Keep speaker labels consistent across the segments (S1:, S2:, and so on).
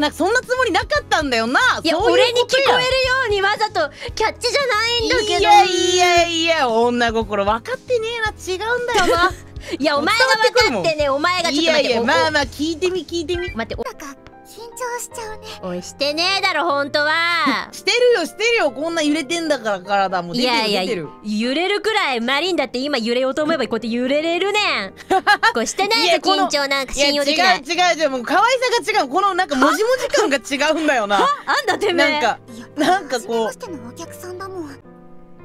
S1: なんかそんなつもりなかったんだよな。い
S2: や
S1: そういう
S2: 俺に聞
S1: こ
S2: えるようにわざとキャッチじゃないんだけど。
S1: いやいやいや女心分かってねえな。違うんだよな。
S2: いやお前が分かってねお前がちょっと待って
S1: いやいや
S2: お
S1: まあまあ聞いてみ聞いてみ。
S2: お待って
S3: なんか緊張しちゃうね。
S2: おおいしてねえだろ本当は。
S1: してるよしてるよ。こんな揺れてんだから体も。う出てる
S2: いやいや
S1: 出てる
S2: 揺れるくらいマリンだって今揺れようと思えばこうやって揺れれるねん。こうしてないぞ
S1: いやこの
S2: 緊張なんか
S1: いや
S2: 信用できない。
S1: 違う違う違うもう可愛さが違う。このなんかもじもじ感が違うんだよな。
S2: あんだてめえ。
S1: なんか
S3: いや
S1: なんかこう。
S3: 初めましてのお客さんだもん。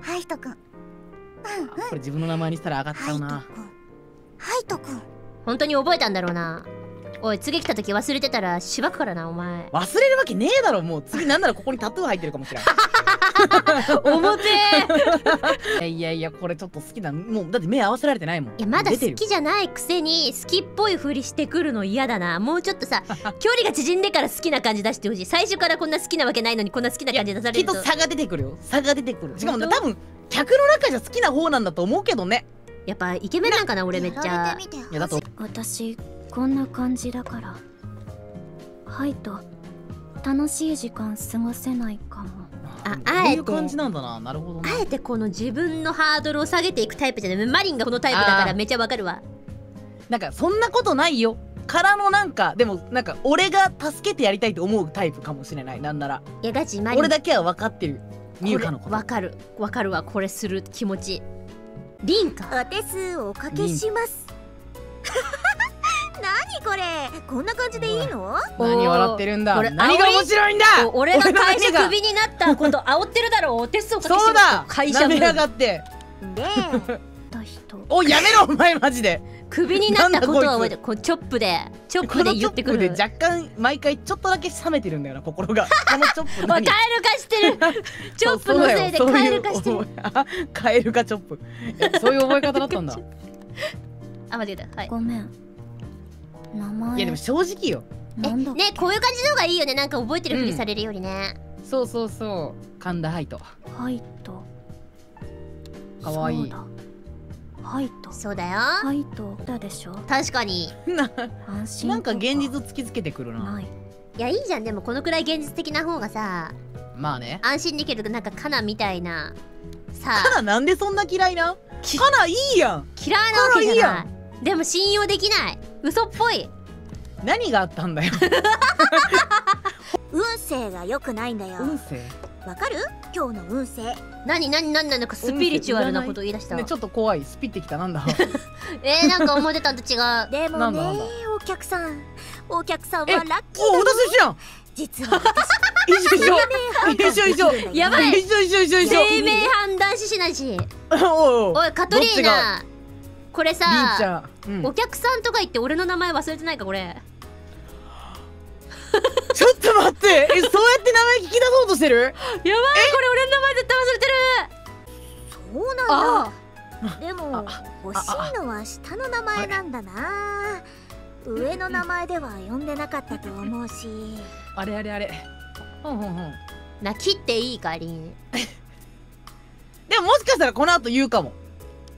S3: ハイトくんうん。うん
S1: これ自分の名前にしたら上がっちゃうな。
S3: ハイトくん
S2: 本当に覚えたんだろうなおい次来た時忘れてたらしばくからなお前。
S1: 忘れるわけねえだろもう次なんならここにタトゥー入ってるかもしれん。
S2: 表い
S1: いやいやいやこれちょっと好きだもうだって目合わせられてないもん。
S2: やまだ好きじゃないくせに好きっぽいふりしてくるの嫌だな。もうちょっとさ 距離が縮んでから好きな感じ出してほしい。最初からこんな好きなわけないのにこんな好きな感じ出されると。
S1: きっと差が出てくるよ。差が出てくる。しかも多分客の中じゃ好きな方なんだと思うけどね。
S2: やっぱイケメンなんかな俺めっちゃ。
S1: いやだと
S4: 私こんな感じだから。はいと楽しい時間過ごせないかも。
S2: あ
S1: こ
S2: あえて。
S1: ういう感じなんだな。なるほどな。
S2: あえてこの自分のハードルを下げていくタイプじゃないマリンがこのタイプだからめっちゃわかるわ。
S1: なんかそんなことないよ。からのなんかでもなんか俺が助けてやりたいと思うタイプかもしれない。なんなら。
S2: いやガチマリン。
S1: 俺だけは分かってる。ミユカのこと。
S2: わかる。わかるわ。これする気持ち。リンか
S3: お手数おかけします。何これ。こんな感じでいいの？
S1: 何笑ってるんだ？何が面白いんだ？
S2: お俺が会社クビになったこと煽ってるだろう？お手数をかけ
S1: そうだ。
S2: 会社
S1: 舐めや
S2: 分
S1: がって。
S3: で
S4: た人？
S1: おいやめろお前マジで。
S2: クビになったことは覚えてるこうチョップでチョッ
S1: こ
S2: プで
S1: のチョップ
S2: 言ってくる。
S1: で若干毎回ちょっとだけ冷めてるんだよな心がこのチョップ
S2: カエル
S1: 何
S2: 化してる。チョップのせいでカエル化してる。
S1: カエル化チョップ。えそういう覚え方だったんだ。
S2: あ間違えた。はい。
S4: ごめん名前。
S1: いやでも正直よ。
S2: えねこういう感じの方がいいよね。なんか覚えてるふりされるよりね、
S1: そうそうそう。神田ハイト。
S4: はいと
S1: かわいい。
S4: そうだ。はいと
S2: そうだよ。
S4: はいとだでしょ？
S2: 確かに。
S1: な
S4: 安心
S1: なんか
S4: と
S1: 現実突きつけてくるな。
S4: ない。
S2: いやいいじゃん。でもこのくらい現実的な方がさ
S1: まあね。
S2: 安心できるなんかカナみたいなさ。
S1: カナなんでそんな嫌いな？
S2: き
S1: カナいいやん。
S2: 嫌いなわけじゃ
S1: カナいいや
S2: ないでも信用できない嘘っぽい。
S1: 何があったんだよ。
S3: 運勢が良くないんだよ。
S1: 運勢？
S3: わかる？今日の運勢。
S2: 何何何なんかスピリチュアルなこと言い出したわ。
S1: ねちょっと怖い。スピってきた。なんだ？
S2: えー、なんか思ってたんと違う。
S3: でもね
S1: なんだ？なんだ
S3: お客さん。お客さんは
S1: え
S3: ラッキーな
S1: お
S3: の
S1: 私一緒やん
S3: 実は
S1: 一緒一緒一緒。一緒
S2: やばい。
S1: 一緒一緒一緒一緒。
S2: 生命判断士しないし。
S1: おい
S2: カトリーナこれさ
S1: ん、うん。
S2: お客さんとか言って俺の名前忘れてないかこれ。
S1: ちょっと待って。えそうやって名前聞き出そうとしてる？
S2: やばいこれ俺の名前絶対忘れてる。
S3: そうなんだ。でも欲しいのは下の名前なんだな。上の名前では呼んでなかったと思うし。
S1: あれあれあれ。ほんほんほん。
S2: な切っていいかリン
S1: でももしかしたらこの後言うかも。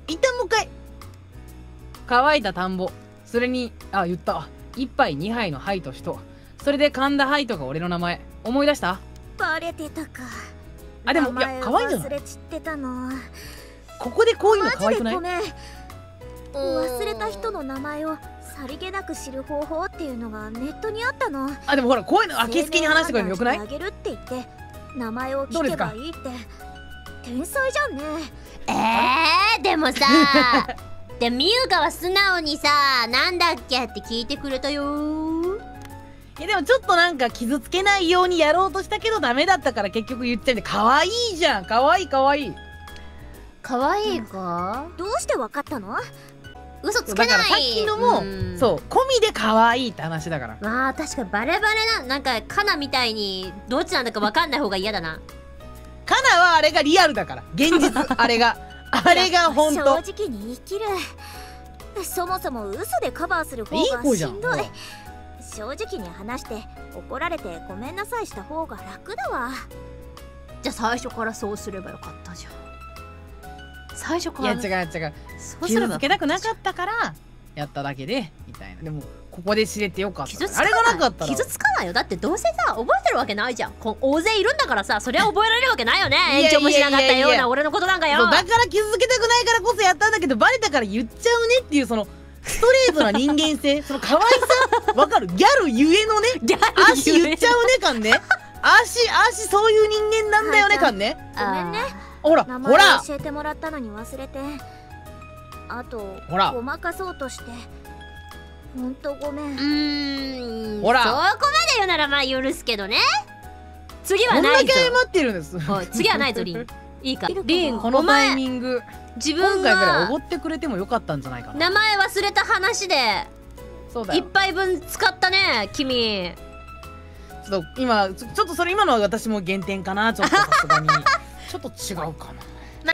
S1: 一旦もう一回乾いた田んぼ。それにあ言った。わ一杯二杯のハイト氏と。それで神田ハイトが俺の名前。思い出した？
S3: バレてたか。
S1: あでもいや可愛いんじゃない
S3: 忘れちってたの。
S1: ここでこういうの
S3: マ
S1: 可愛くない？
S3: ジでごめん。忘れた人の名前をさりげなく知る方法っていうのがネットにあったの。
S1: あでもほらこういうの明けすけに話してくれるのよくない？
S3: あげるって言って名前を聞けばいいって。天才じゃんね。
S2: えー、でもさ でミユカは素直にさなんだっけって聞いてくれたよ。
S1: いやでもちょっとなんか傷つけないようにやろうとしたけどダメだったから結局言っちゃうんで可愛いじゃん。可愛い可愛い。
S2: 可愛いか？
S3: どうしてわかったの？
S2: 嘘つけない。
S1: だからさっきのも
S2: うん。
S1: そう込みで可愛いって話だから。
S2: まあ確かにバレバレななんかカナみたいにどっちなんだか分かんない方が嫌だな。
S1: カナはあれがリアルだから。現実あれがあれが本
S3: 正
S1: 当
S3: 直に生きる。そもそも嘘でカバーする方がしんどい。正直に話して怒られてごめんなさいした方が楽だわ。
S2: じゃあ最初からそうすればよかったじゃん。最初か
S1: いや
S2: ら
S1: 違う違う。
S2: そうすれば
S1: 傷つけたくなかったからやっただけでみたいな。でもここで知れてよかった
S2: 傷つか
S1: あれがなかったら
S2: 傷つかなよ。だってどうせさ覚えてるわけないじゃん。こ大勢いるんだからさそりゃ 覚えられるわけないよね。延長もしなかったような俺のことなんかよ。
S1: だから気づけたくないからこそやったんだけどバレたから言っちゃうねっていうそのストレートな人間性。その可愛さ。わかる？ギャルゆえのね。
S2: ギャル
S1: 足言っちゃうね感ね。足足そういう人間なんだよね感ね。
S3: ごめんね。
S1: ほら
S3: 名
S1: ほら。
S3: 前教えてもらったのに忘れてあと
S1: ほら。
S3: ごまかそうとして。ほんとごめん。
S2: うーん。
S1: ほら。
S2: そこまで言うならまあ許すけどね。次はないぞ。
S1: け謝ってるんです。
S2: 次はないぞリン。いいか。リン
S1: このタイミング。
S2: 自分
S1: 今回ぐらいお
S2: が
S1: ごってくれてもよかったんじゃないかな。
S2: 名前忘れた話で。一
S1: そうだよ。
S2: 杯分使ったね君。
S1: ちょっと今ちょちょっとそれ今のは私も減点かなちょっとさすがに。ちょっと違うかな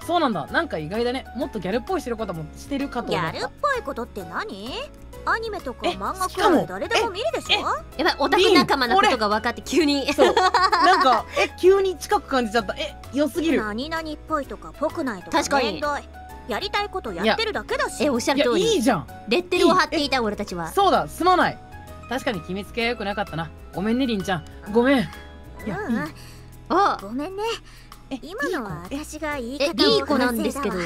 S1: そうなんだ。なんか意外だね。もっとギャルっぽいしてることもしてるかと
S3: ギャルっぽいことって何？アニメとか
S1: え
S3: 漫画く
S1: らも
S3: い誰でも見るでしょ？
S2: やばいオタク仲間なことが分かって急に。
S1: そう。なんかえ急に近く感じちゃった。え良すぎる。
S3: 何々っぽいとかぽくないとか
S2: 確かに。
S3: やりたいことやってるだけだし。
S2: えおっしゃる通り。
S1: いいじゃん。
S2: レッテルを貼っていた俺たちは。
S1: そうだすまない。確かに決めつけは良くなかったな。ごめんねりんちゃん。ごめん。
S3: うんうん。
S2: あ
S3: ごめんね。
S1: え
S3: 今のは私が言い
S2: え
S3: 方を
S2: いい子なんですけど。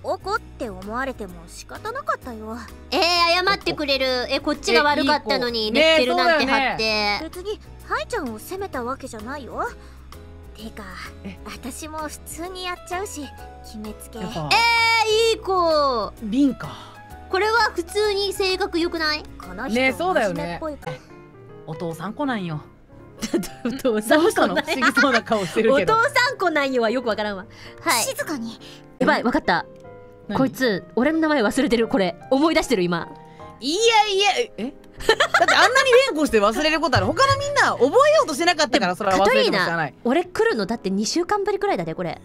S3: 怒って思われても仕方なかったよ。
S2: えー、謝ってくれる。えこっちが悪かったのにレッテルなんて貼って、
S3: 別にハイちゃんを責めたわけじゃないよ。てか
S1: え？
S3: 私も普通にやっちゃうし決めつけ。
S2: えいい子。
S1: りんか
S2: これは普通に性格良くない？
S3: この人
S1: ねそうだよね
S3: 真面目っぽいから。
S1: お父さん子なんよ
S2: お 父
S1: どうしたの？不思議そうな顔してる
S2: お
S1: けど。
S2: 父さん子なんよはよくわからんわ。はい。
S3: 静かに。
S2: やばいわかった。
S1: 何？
S2: こいつ俺の名前忘れてるこれ。思い出してる今。
S1: いやいやええ？だってあんなに連呼して忘れることある。他のみんな覚えようとしてなかったからそれは忘れても知らない。
S2: 俺来るのだって2週間ぶりくらいだねこれ。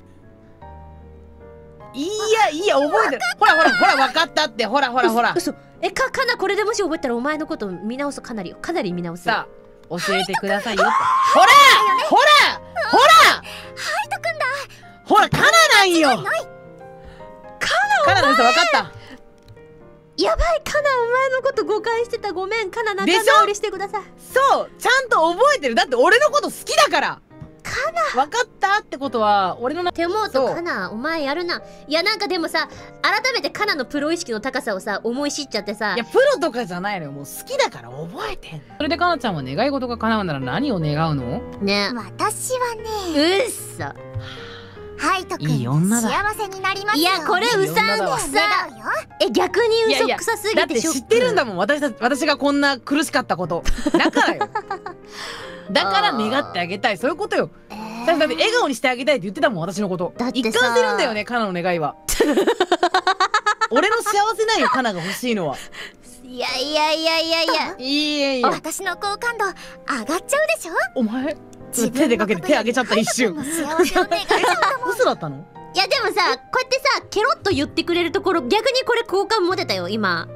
S1: いやいや覚えてる。ほらほらほら分かったって。ほらほらほら。
S2: 嘘えかかなこれでもし覚えたらお前のこと見直すかなりかなり見直す。
S1: さあ教えてくださいよ。ってほら！ほら！ほら！ハイトくんだ。ほらカナなんよ！カナの嘘分かった？
S2: やばい。かなお前のこと誤解してた。ごめん。かな仲
S1: でしょ
S2: 直りしてください。
S1: そう。ちゃんと覚えてる。だって俺のこと好きだから。カナ分かったってことは俺のな
S2: 手元
S1: そう。
S2: かなお前やるな。いやなんかでもさ改めてかなのプロ意識の高さをさ思い知っちゃってさ。
S1: いやプロとかじゃないのよ。もう好きだから覚えてんの。それでかなちゃんは願い事が叶うなら何を願うの？
S2: ね。
S3: 私はね
S2: うっそ
S3: ハイトくん
S1: いい女だ。
S3: 幸せになります
S2: いやこれうさんくさえ逆に
S1: いやいや
S2: 嘘くさすぎ
S1: だって知ってるんだもん。私た私がこんな苦しかったこと。だからよ。だから願ってあげたい。そういうことよ。
S3: えー。
S1: だって笑顔にしてあげたいって言ってたもん私のこと。
S2: だってさ。
S1: 一貫してるんだよねカナの願いは。俺の幸せないよカナが欲しいのは。い
S2: やいやいやいやいや。
S1: いやいや
S3: 私の好感度上がっちゃうでしょ？
S1: お前手でかけて手上げちゃった一瞬。嘘だったの？
S2: いやでもさこうやってさケロッと言ってくれるところ逆にこれ好感持てたよ今。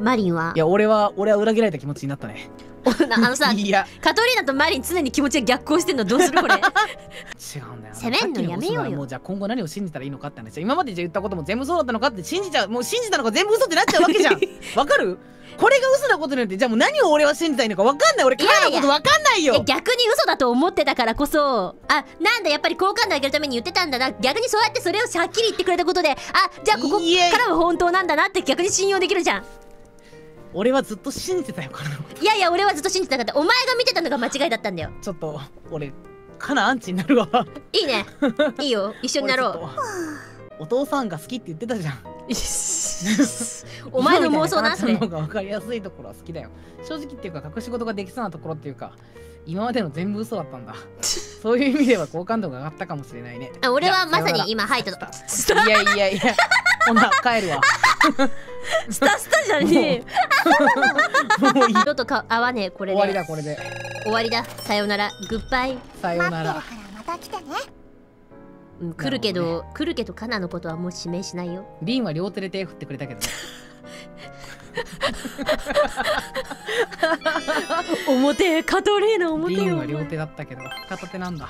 S2: マリンは。い
S1: や俺は俺は裏切られた気持ちになったね
S2: あのさ
S1: いや。
S2: カトリーナとマリン常に気持ちが逆行してんのどうするこれ？
S1: 違うんだよ
S2: 責めんのやめようよ。
S1: もうじゃあ今後何を信じたらいいのかって話今までじゃ言ったことも全部そうだったのかって信じちゃう。もう信じたのが全部嘘ってなっちゃうわけじゃん。わかる？これが嘘なことによってじゃあもう何を俺は信じたらいいのかわかんない俺彼のことわかんないよ。
S2: 逆に嘘だと思ってたからこそあなんだやっぱり好感度上げるために言ってたんだな。逆にそうやってそれをはっきり言ってくれたことであじゃあここからは本当なんだなって逆に信用できるじゃん
S1: 俺はずっと信じてたよ彼のこと。
S2: いやいや俺はずっと信じてなかった。お前が見てたのが間違いだったんだよ。
S1: ちょっと俺カナアンチになるわ。
S2: いいね。いいよ。一緒になろう。
S1: お父さんが好きって言ってたじゃん。
S2: お前の妄想なそれ
S1: の方が分かりやすいところは好きだよ正直っていうか隠し事ができそうなところっていうか今までの全部嘘だったんだ。そういう意味では好感度が上がったかもしれないね
S2: あ俺はまさに今ハイトと
S1: さよならいやいやいやほな帰るわ
S2: スタスタじゃねえ
S1: もう。いい。
S2: ちょっとか合わねえこれで。
S1: 終わりだこれで。
S2: 終わりだ。さよなら。グッバイ、
S1: さよ
S3: 待ってる
S1: なら
S3: からまた来てね。
S2: うん、来るけど
S1: なる
S2: 来るけどカナのことはもう指名しないよ。
S1: リンは両手で手振ってくれたけどね。
S2: 表カトリーナ表
S1: リンは両手だったけど。片手なんだ